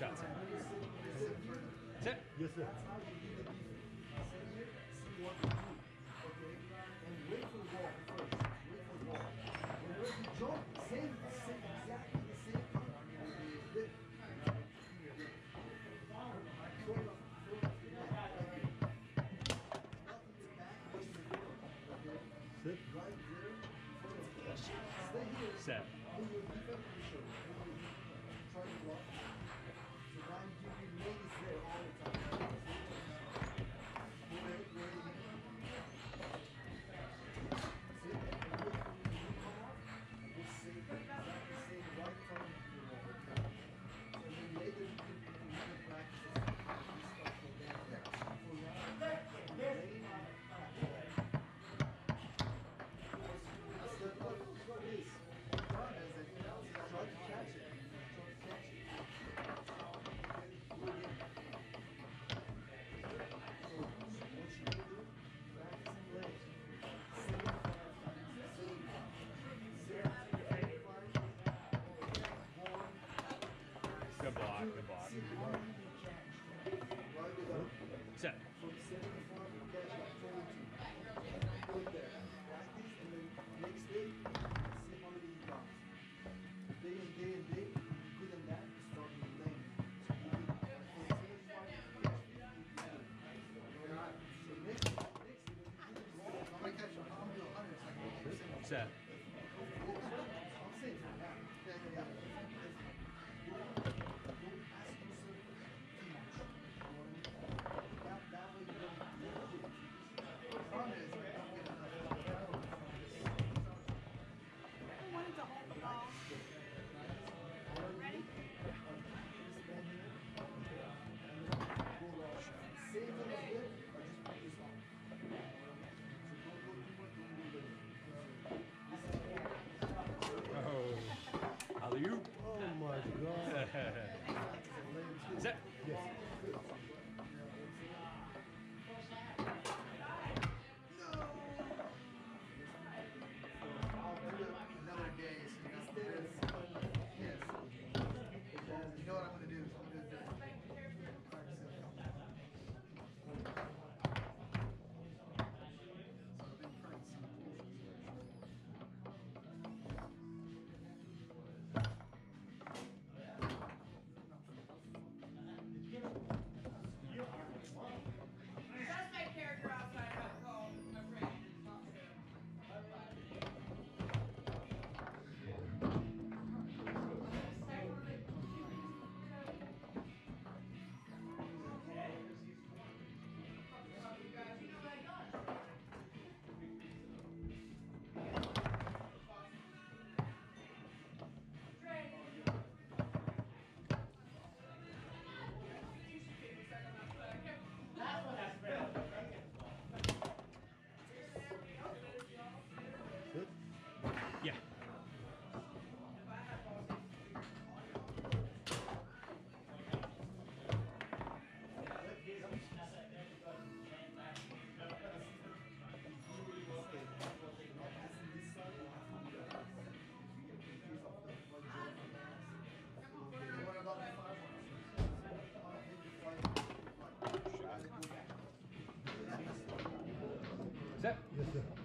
shots. That's it. Yes, sir. And Sit. Right here. Set. That's. Gracias.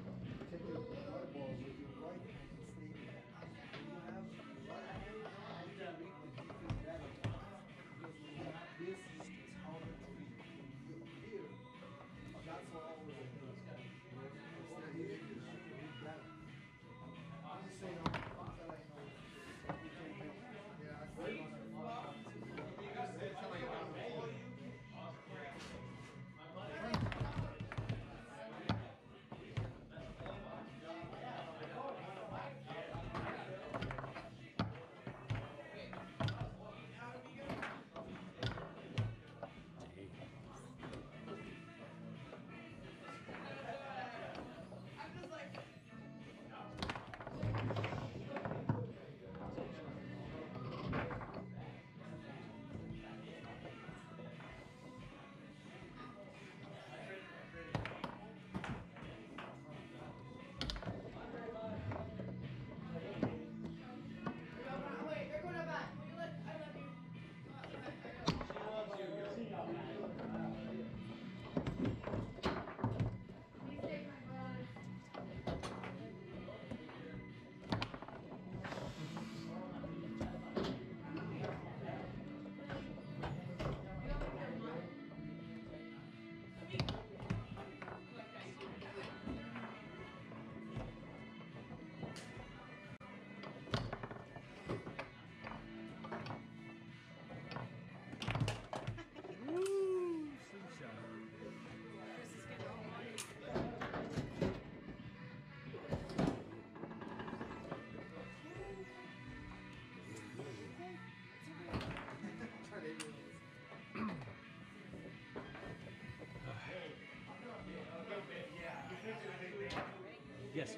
Yes.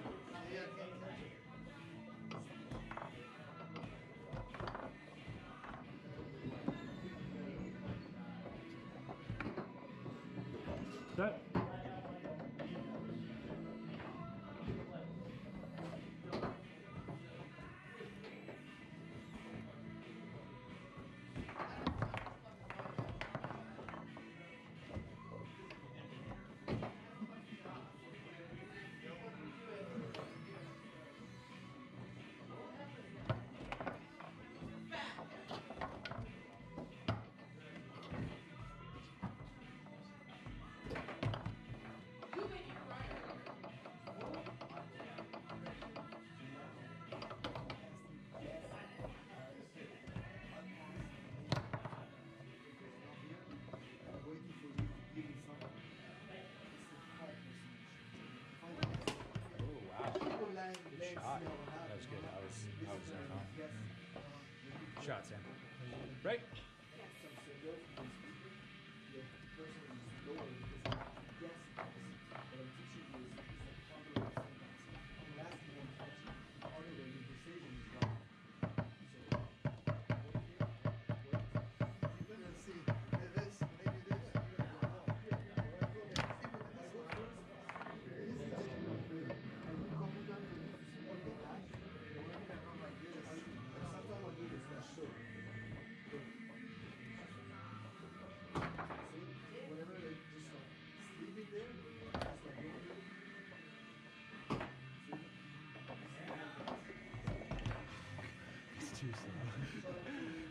shot, Sam. too slow.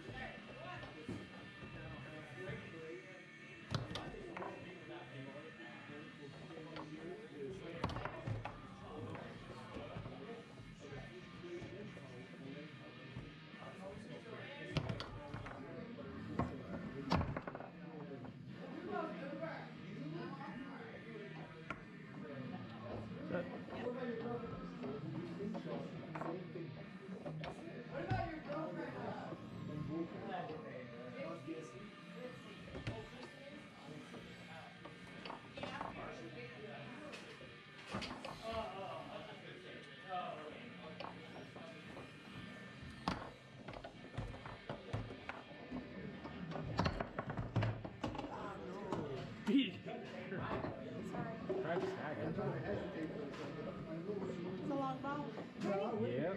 Yeah.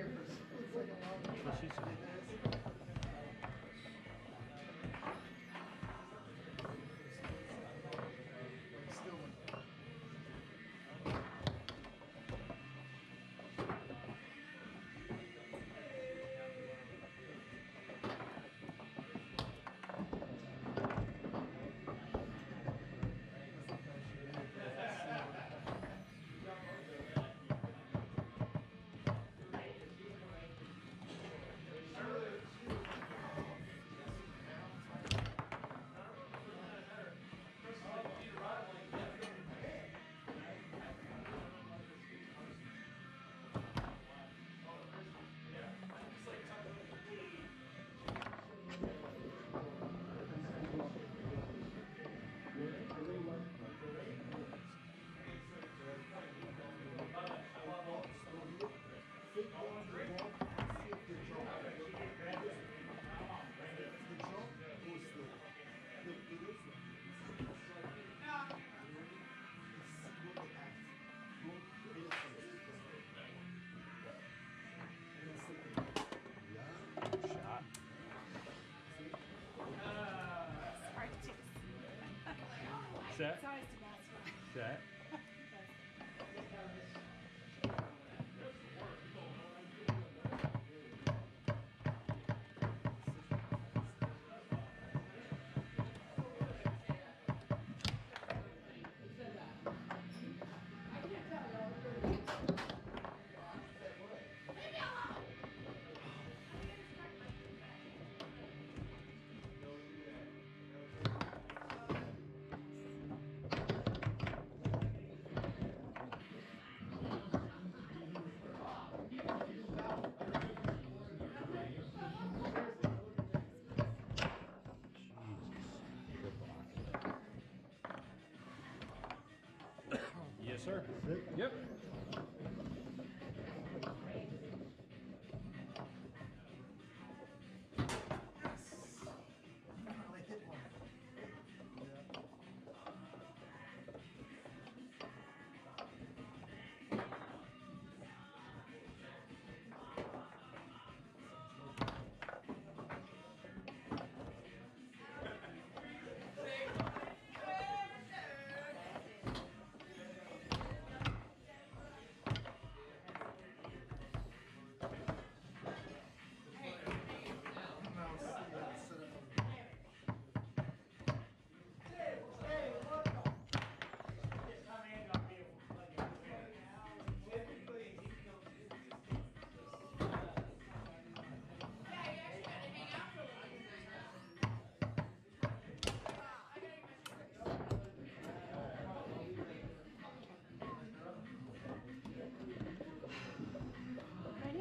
Set. Set. Sir. Yep.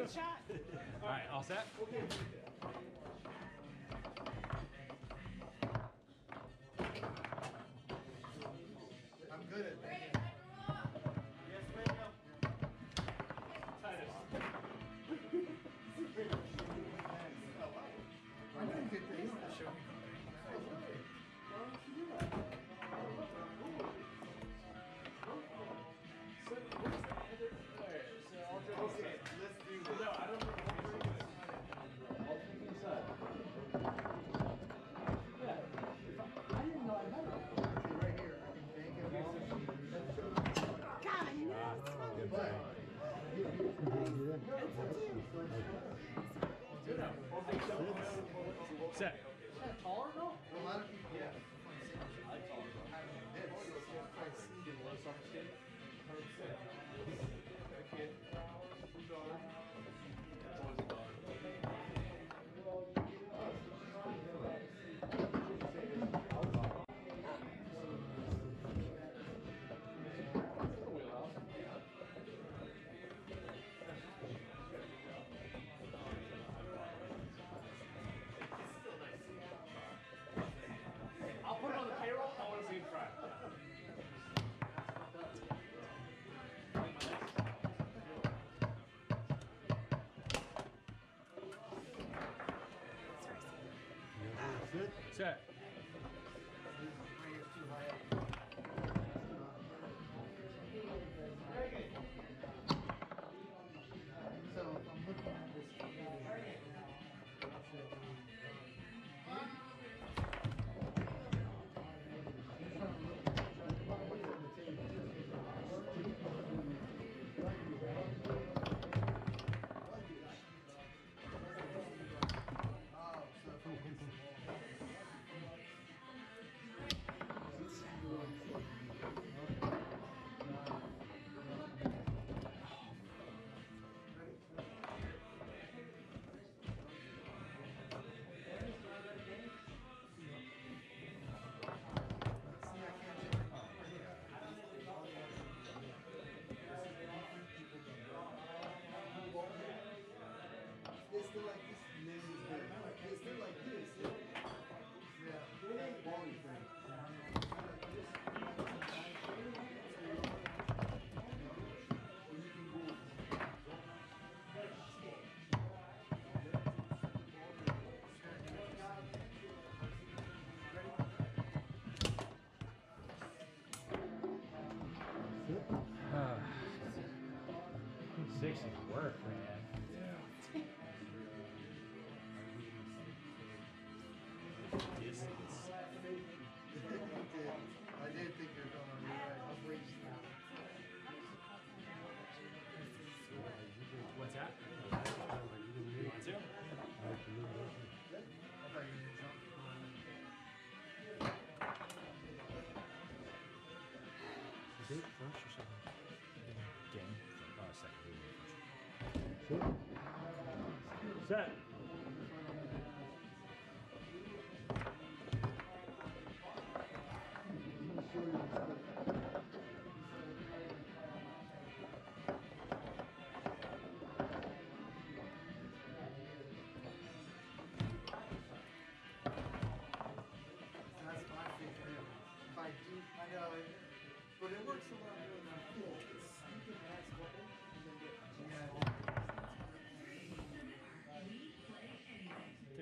good shot. All right, all set? set. That's it? Set. Distance. I did think you were going, you're right, I'll break you down. What's that? You want to? I thought you were gonna jump. Is it first or second? Game. Oh, second. Set.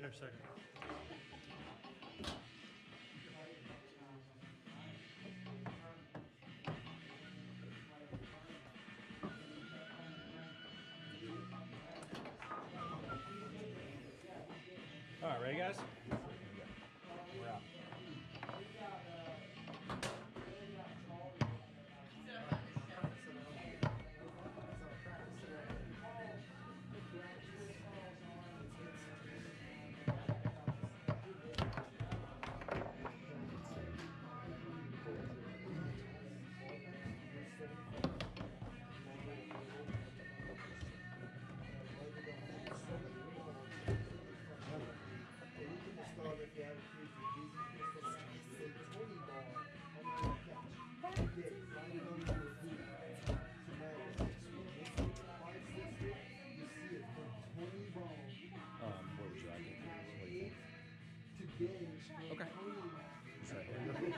Get second. All right, ready, guys?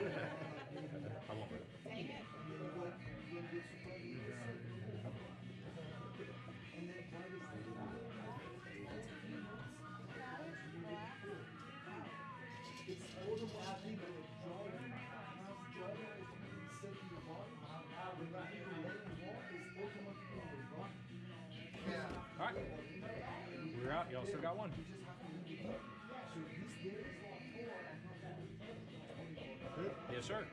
I won't it. All right. We're out. Y'all still got one. Yes, sir.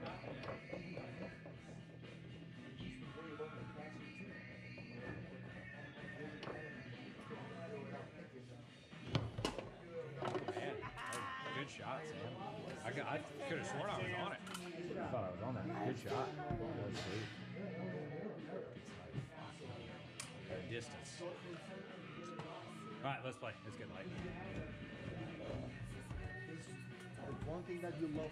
Man, good shot, Sam. I could, I could have sworn I was on it. I thought I was on that. Good shot. That was sweet. At a distance. All right, let's play. Let's get light. There's one thing that you love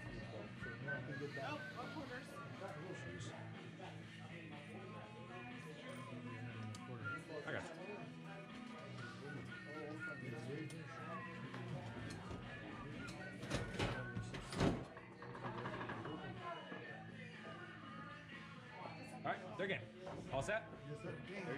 I got you. All right, they're game. All set? Yes, sir.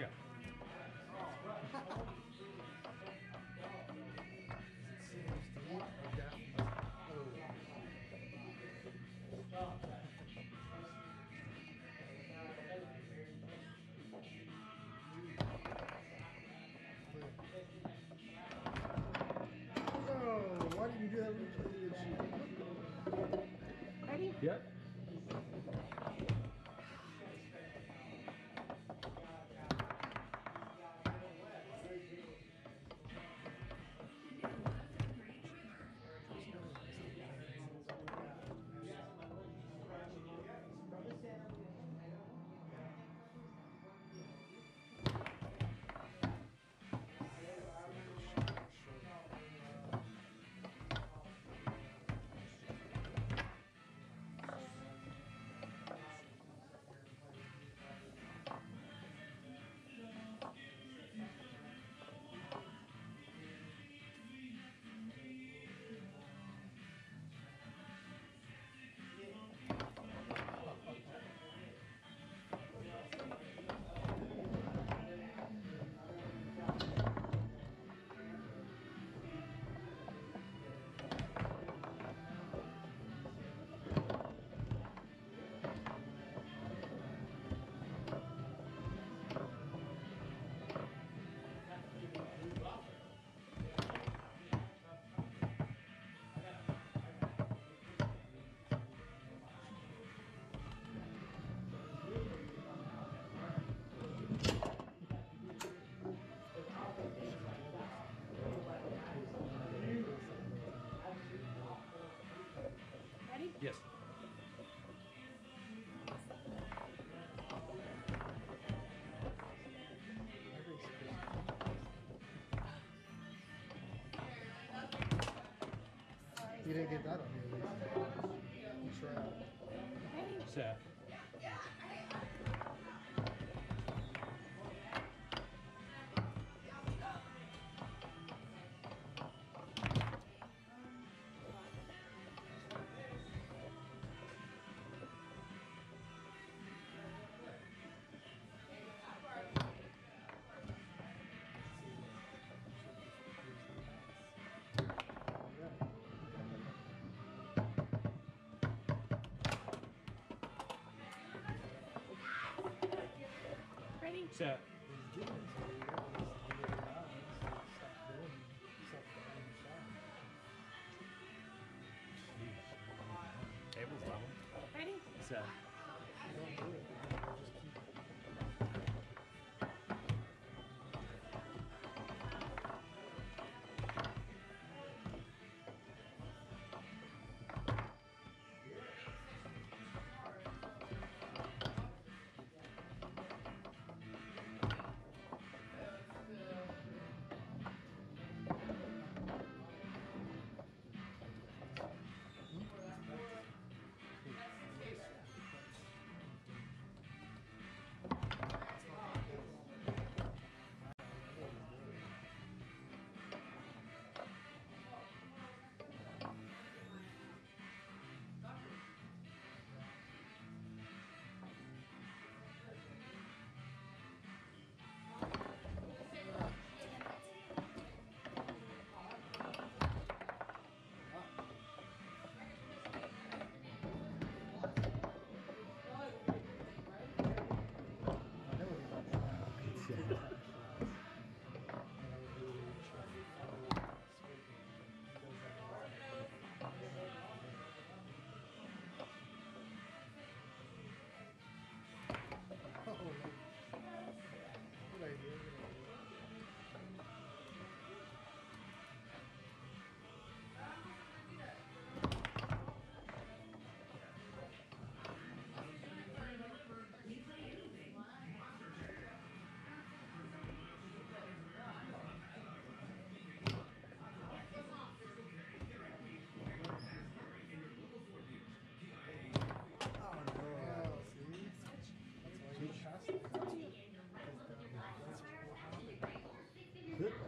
didn't get that on the uh, Seth. So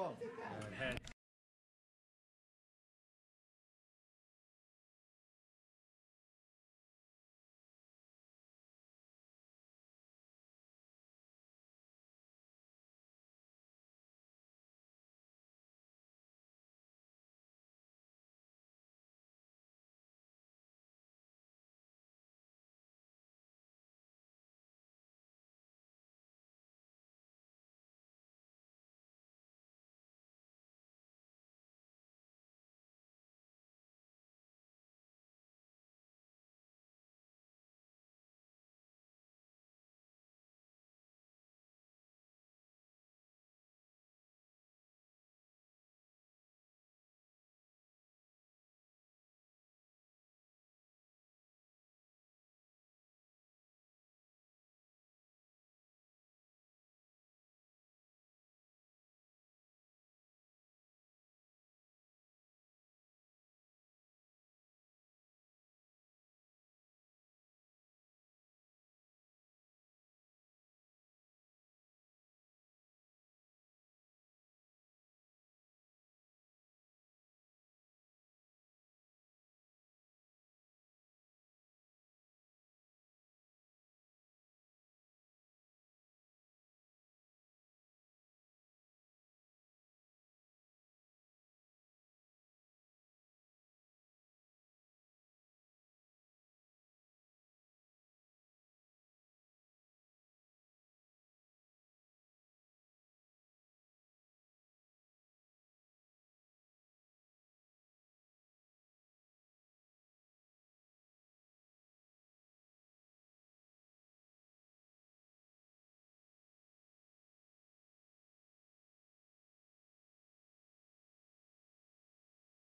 call.